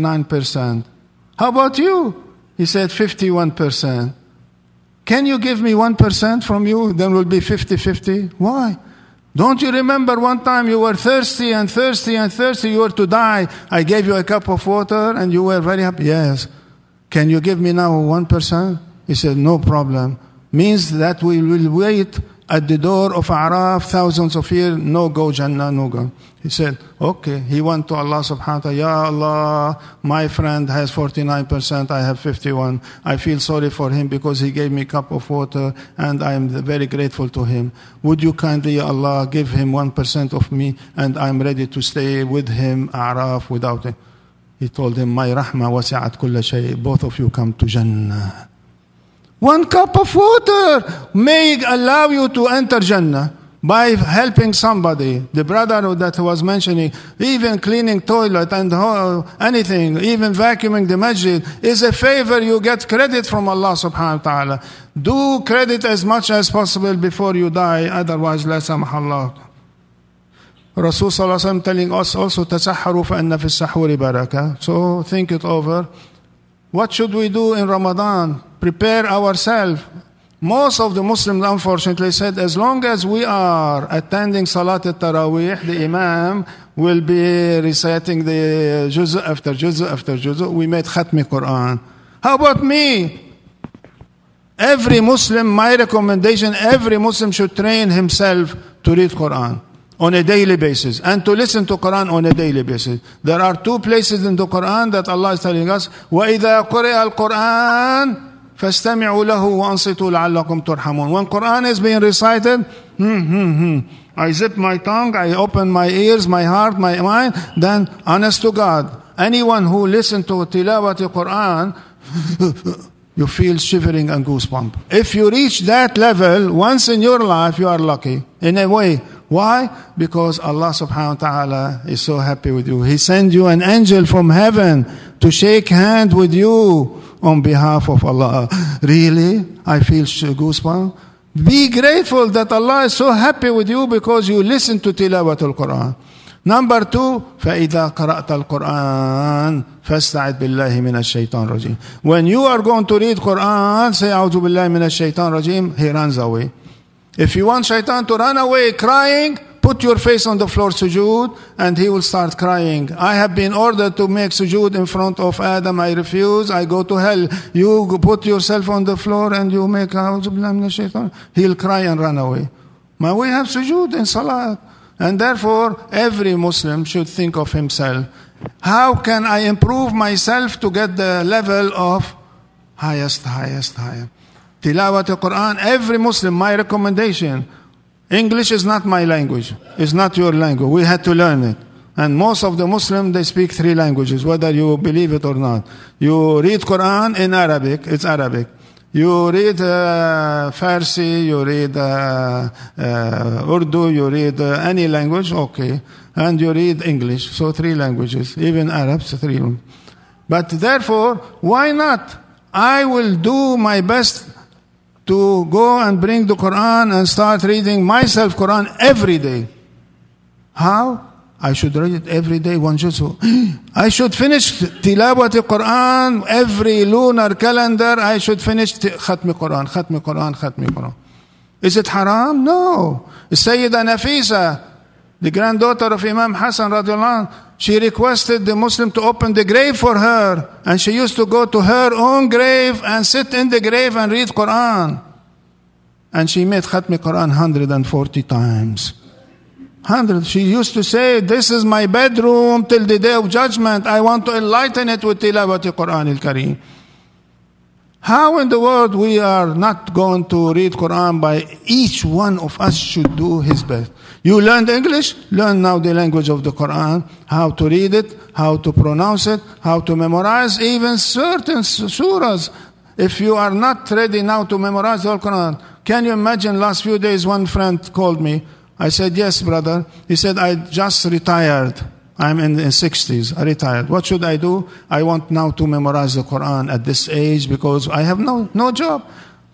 49%. How about you? He said 51%. Can you give me 1% from you? Then we'll be 50 50. Why? Don't you remember one time you were thirsty and thirsty and thirsty, you were to die. I gave you a cup of water and you were very happy. Yes. Can you give me now 1%? He said, No problem. Means that we will wait at the door of Araf thousands of years, no go Jannah, no go. He said, okay. He went to Allah subhanahu wa ta'ala, Ya Allah, my friend has 49%, I have 51. I feel sorry for him because he gave me a cup of water and I am very grateful to him. Would you kindly, Ya Allah, give him 1% of me and I'm ready to stay with him, Araf, without him. He told him, my rahmah wasi'at kulla shay. Both of you come to Jannah. One cup of water may allow you to enter Jannah by helping somebody. The brother that was mentioning, even cleaning toilet and anything, even vacuuming the masjid, is a favor you get credit from Allah subhanahu wa ta'ala. Do credit as much as possible before you die, otherwise la samhallah. Rasul telling us also fa anna fi sahuri baraka. So think it over. What should we do in Ramadan? Prepare ourselves. Most of the Muslims, unfortunately, said as long as we are attending Salat al-Taraweeh, the Imam will be reciting the juz after juz after juz. We made Khatmi Quran. How about me? Every Muslim, my recommendation, every Muslim should train himself to read Quran on a daily basis and to listen to Quran on a daily basis. There are two places in the Quran that Allah is telling us, وَإِذَا قُرِئَ الْقُرْآنِ فَاسْتَمِعُوا لَهُ وَأَنصِتُوا لَعَلَّكُمْ تُرْحَمُونَ When Quran is being recited, hmm, hmm, hmm, I zip my tongue, I open my ears, my heart, my mind, then honest to God, anyone who listens to tilawat Quran, you feel shivering and goosebump. If you reach that level once in your life, you are lucky. In a way, why? Because Allah subhanahu wa ta'ala is so happy with you. He sent you an angel from heaven to shake hand with you on behalf of Allah. Really? I feel goosebumps. Be grateful that Allah is so happy with you because you listen to tilawat al-Quran. Number two, فَإِذَا قَرَأْتَ الْقُرْآنَ فَاسْتَعِذْ بِاللَّهِ مِنَ الشَّيْطَانِ الرَّجِيمِ When you are going to read Quran, say أعوذ بالله من الشيطان الرجيم, he runs away. If you want shaitan to run away crying, put your face on the floor sujood and he will start crying. I have been ordered to make sujood in front of Adam. I refuse. I go to hell. You put yourself on the floor and you make shaitan. He'll cry and run away. But we have sujood in salat. And therefore, every Muslim should think of himself. How can I improve myself to get the level of highest, highest, highest? Tilawat al-Quran, every Muslim, my recommendation. English is not my language. It's not your language. We had to learn it. And most of the Muslims, they speak three languages, whether you believe it or not. You read Quran in Arabic, it's Arabic. You read uh, Farsi, you read uh, uh, Urdu, you read uh, any language, okay. And you read English, so three languages. Even Arabs, three. But therefore, why not? I will do my best to go and bring the Quran and start reading myself Quran every day. How? I should read it every day, one juzu. I should finish tilawat Quran every lunar calendar. I should finish khatmi Quran, khatmi Quran, khatmi Quran. Is it haram? No. Sayyida Nafisa, the granddaughter of Imam Hassan radiallahu she requested the Muslim to open the grave for her. And she used to go to her own grave and sit in the grave and read Quran. And she made Khatmi Quran 140 times. 100. She used to say, This is my bedroom till the day of judgment. I want to enlighten it with Tilawat Quran al Kareem. How in the world we are not going to read Quran by each one of us should do his best. You learned English, learn now the language of the Quran, how to read it, how to pronounce it, how to memorize even certain surahs. If you are not ready now to memorize the Quran, can you imagine last few days one friend called me. I said, yes, brother. He said, I just retired. I'm in the 60s, I retired. What should I do? I want now to memorize the Quran at this age because I have no, no job.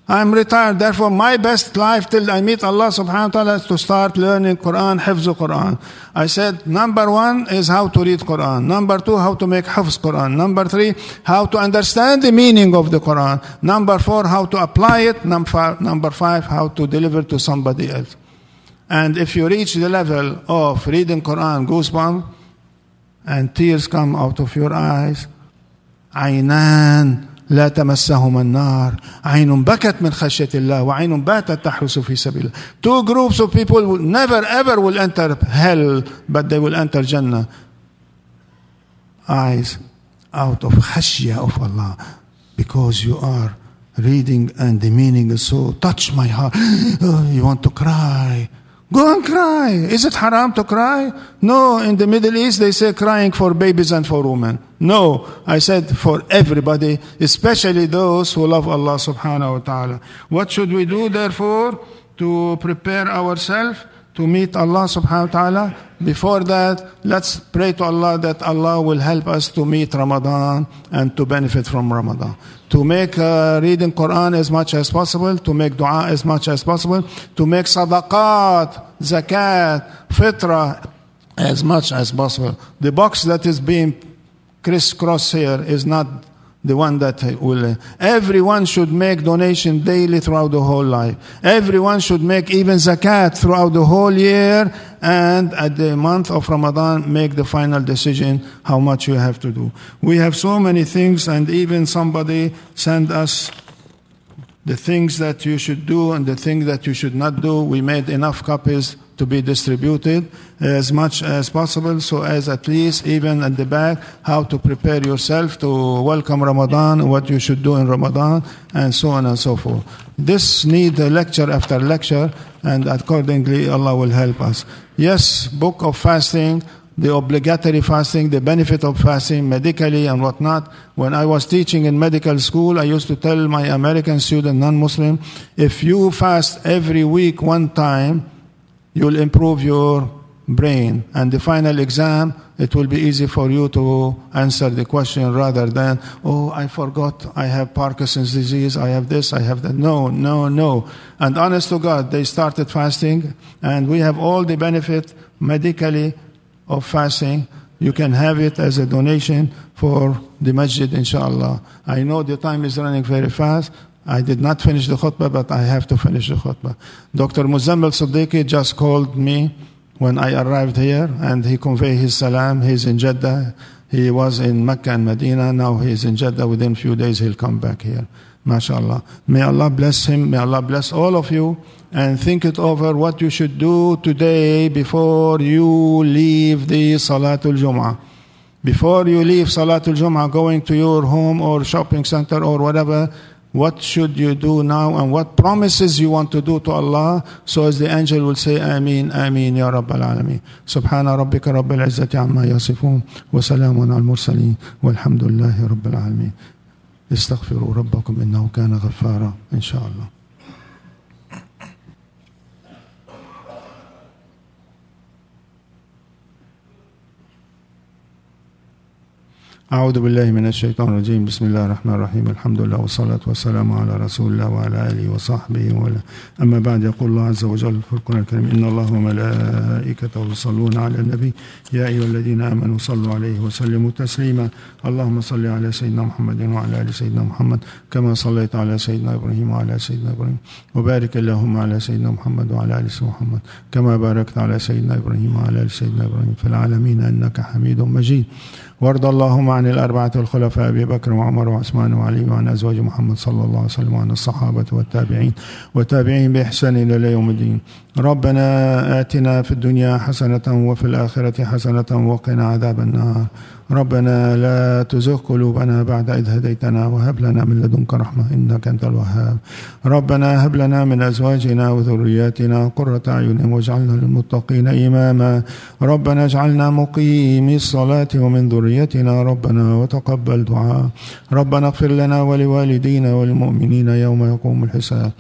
I'm retired, therefore my best life till I meet Allah subhanahu wa ta'ala is to start learning Quran, hifz Quran. I said, number one is how to read Quran. Number two, how to make hifz Quran. Number three, how to understand the meaning of the Quran. Number four, how to apply it. Number number five how to deliver to somebody else. And if you reach the level of reading Quran, goosebumps, and tears come out of your eyes, عينان لا تمسهما النار عين بكت من خشية الله وعين باتت تحرس في سبيل الله two groups of people will never ever will enter hell but they will enter Jannah eyes out of khashya of Allah because you are reading and the meaning is so touch my heart oh, you want to cry Go and cry. Is it haram to cry? No, in the Middle East they say crying for babies and for women. No, I said for everybody, especially those who love Allah subhanahu wa ta'ala. What should we do therefore to prepare ourselves to meet Allah subhanahu wa ta'ala? Before that, let's pray to Allah that Allah will help us to meet Ramadan and to benefit from Ramadan. To make uh, reading Quran as much as possible, to make dua as much as possible, to make sadaqat, zakat, fitra as much as possible. The box that is being crisscross here is not the one that will. Everyone should make donation daily throughout the whole life. Everyone should make even zakat throughout the whole year, and at the month of Ramadan, make the final decision how much you have to do. We have so many things, and even somebody sent us the things that you should do and the things that you should not do. We made enough copies to be distributed as much as possible so as at least even at the back how to prepare yourself to welcome Ramadan, what you should do in Ramadan and so on and so forth. This need a lecture after lecture and accordingly Allah will help us. Yes, book of fasting, the obligatory fasting, the benefit of fasting medically and whatnot. When I was teaching in medical school, I used to tell my American student, non-Muslim, if you fast every week one time, you'll improve your brain. And the final exam, it will be easy for you to answer the question rather than, oh, I forgot, I have Parkinson's disease, I have this, I have that. No, no, no. And honest to God, they started fasting, and we have all the benefit medically of fasting. You can have it as a donation for the masjid, inshallah. I know the time is running very fast. I did not finish the khutbah, but I have to finish the khutbah. Dr. Muzammil Siddiqui just called me when I arrived here, and he conveyed his salam. He's in Jeddah. He was in Mecca and Medina. Now he's in Jeddah. Within a few days, he'll come back here. MashaAllah. May Allah bless him. May Allah bless all of you. And think it over what you should do today before you leave the Salatul Jum'ah. Before you leave Salatul Jum'ah, going to your home or shopping center or whatever, what should you do now and what promises you want to do to Allah so as the angel will say Ameen, Ameen, Ya Rabbal Alameen. Subhana rabbika rabbil izzati amma yasifun wa salamun al mursaleen walhamdulillahi rabbil alameen. استغفروا ربكم إنه كان غفارا إن شاء الله أعوذ بالله من الشيطان الرجيم. بسم الله الرحمن الرحيم. الحمد لله والصلاة والسلام على رسول الله وعلى آله وصحبه ولا أما بعد يقول الله عز وجل في القرآن الكريم إن الله وملائكته يصلون على النبي. يا أيها الذين آمنوا صلوا عليه وسلموا تسليما. اللهم صل على سيدنا محمد وعلى آل سيدنا محمد كما صليت على سيدنا إبراهيم وعلى سيدنا إبراهيم. وبارك اللهم على سيدنا محمد وعلى آل سيدنا محمد كما باركت على سيدنا إبراهيم وعلى آل سيدنا إبراهيم في العالمين إنك حميد مجيد. وارض اللهم عن الأربعة الخلفاء أبي بكر وعمر وعثمان وعلي وعن أزواج محمد صلى الله عليه وسلم وعن الصحابة والتابعين والتابعين بإحسان إلى يوم الدين. ربنا آتنا في الدنيا حسنة وفي الآخرة حسنة وقنا عذاب النار. ربنا لا تزغ قلوبنا بعد إذ هديتنا وهب لنا من لدنك رحمة إنك أنت الوهاب. ربنا هب لنا من أزواجنا وذرياتنا قرة أعين واجعلنا للمتقين إماما. ربنا اجعلنا مقيمي الصلاة ومن ذريتنا. ربنا وتقبل دعاء. ربنا اغفر لنا ولوالدينا والمؤمنين يوم يقوم الحساب.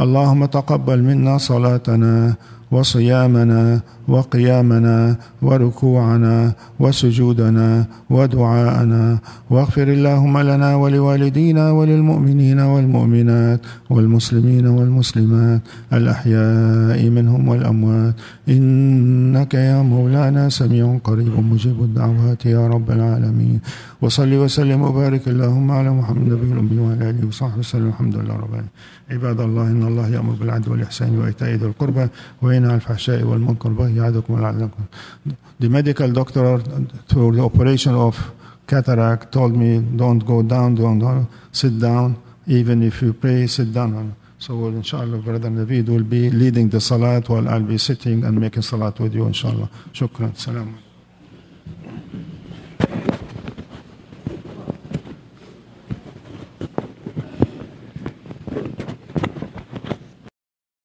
اللهم تقبل منا صلاتنا وصيامنا وقيامنا وركوعنا وسجودنا ودعاءنا. واغفر اللهم لنا ولوالدينا وللمؤمنين والمؤمنات والمسلمين والمسلمات الأحياء منهم والأموات. إنك يا مولانا سميع قريب مجيب الدعوات يا رب العالمين. وصل وسلم وبارك اللهم على محمد النبي الأمي وعلى آله وصحبه وسلم. الحمد لله رب العالمين. عباد الله إن الله يأمر بالعدل والإحسان وإيتاء ذي القربى عن الفحشاء والمنكر والبغي يعظكم لعلكم The medical doctor for the operation of cataract told me don't go down, don't, don't sit down. Even if you pray, sit down. So well, inshallah, Brother Naveed will be leading the salat while I'll be sitting and making salat with you, inshallah. Shukran. Salam.